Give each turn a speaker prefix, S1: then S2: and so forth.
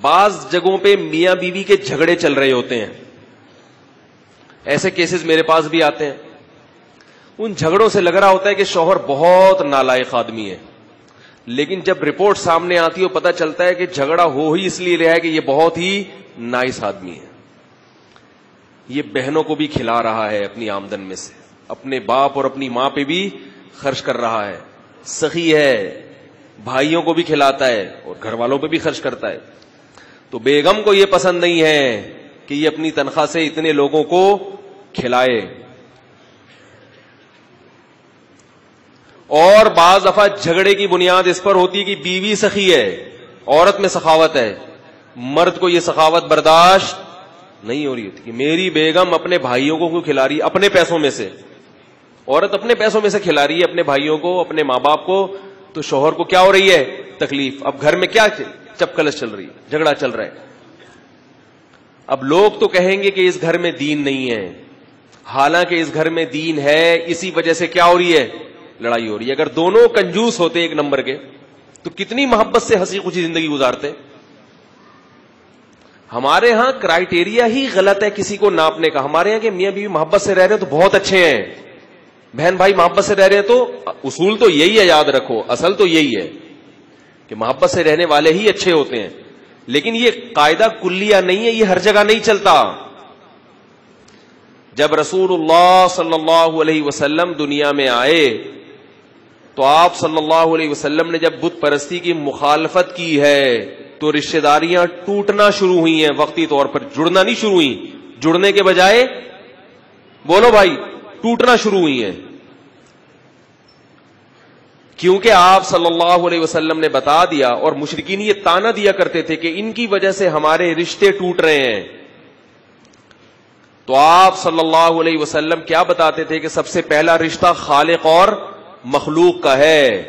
S1: بعض جگہوں پہ میاں بیوی کے جھگڑے چل رہے ہوتے ہیں۔ ایسے کیسز میرے پاس بھی آتے ہیں۔ ان جھگڑوں سے لگ رہا ہوتا ہے کہ شوہر بہت نالائق آدمی ہے۔ لیکن جب رپورٹ سامنے آتی ہے پتا چلتا ہے کہ جھگڑا ہو ہی اس لیے رہا ہے کہ یہ بہت ہی نائس آدمی ہے۔ یہ بہنوں کو بھی کھلا رہا ہے اپنی آمدن میں سے۔ اپنے باپ اور اپنی ماں پہ بھی خرچ کر رہا ہے۔ سخی ہے۔ بھائیوں کو بھی کھلاتا ہے اور گھر والوں پہ بھی خرچ کرتا ہے۔ تو بیگم کو یہ پسند نہیں ہے کہ یہ اپنی تنخواہ سے اتنے لوگوں کو کھلائے۔ اور بعض دفعہ جھگڑے کی بنیاد اس پر ہوتی ہے کہ بیوی سخی ہے، عورت میں سخاوت ہے۔ مرد کو یہ سخاوت برداشت نہیں ہو رہی ہوتی کہ میری بیگم اپنے بھائیوں کو کیوں کھلا رہی اپنے پیسوں میں سے۔ عورت اپنے پیسوں میں سے کھلا رہی ہے اپنے بھائیوں کو، اپنے ماں باپ کو۔ تو شوہر کو کیا ہو رہی ہے؟ تکلیف. اب گھر میں کیا چپکلس چل رہی ہے، جھگڑا چل رہا ہے. اب لوگ تو کہیں گے کہ اس گھر میں دین نہیں ہے. حالانکہ اس گھر میں دین ہے، اسی وجہ سے کیا ہو رہی ہے؟ لڑائی ہو رہی ہے. اگر دونوں کنجوس ہوتے ایک نمبر کے، تو کتنی محبت سے ہنسی خوشی زندگی گزارتے؟ ہمارے ہاں کرائٹیریا ہی غلط ہے کسی کو ناپنے کا. ہمارے یہاں کہ میاں بیوی محبت سے رہ رہے ہیں تو بہت اچھے ہیں. بہن بھائی محبت سے رہ رہے ہیں تو اصول تو یہی ہے، یاد رکھو. اصل تو یہی ہے. کہ محبت سے رہنے والے ہی اچھے ہوتے ہیں۔ لیکن یہ قاعدہ کلیا نہیں ہے، یہ ہر جگہ نہیں چلتا۔ جب رسول اللہ صلی اللہ علیہ وسلم دنیا میں آئے، تو آپ صلی اللہ علیہ وسلم نے جب بت پرستی کی مخالفت کی ہے، تو رشتہ داریاں ٹوٹنا شروع ہوئی ہیں۔ وقتی طور پر جڑنا نہیں شروع ہوئی۔ جڑنے کے بجائے، بولو بھائی، ٹوٹنا شروع ہوئی ہیں۔ کیونکہ آپ صلی اللہ علیہ وسلم نے بتا دیا اور مشرقین یہ تانا دیا کرتے تھے کہ ان کی وجہ سے ہمارے رشتے ٹوٹ رہے ہیں۔ تو آپ صلی اللہ علیہ وسلم کیا بتاتے تھے کہ سب سے پہلا رشتہ خالق اور مخلوق کا ہے؟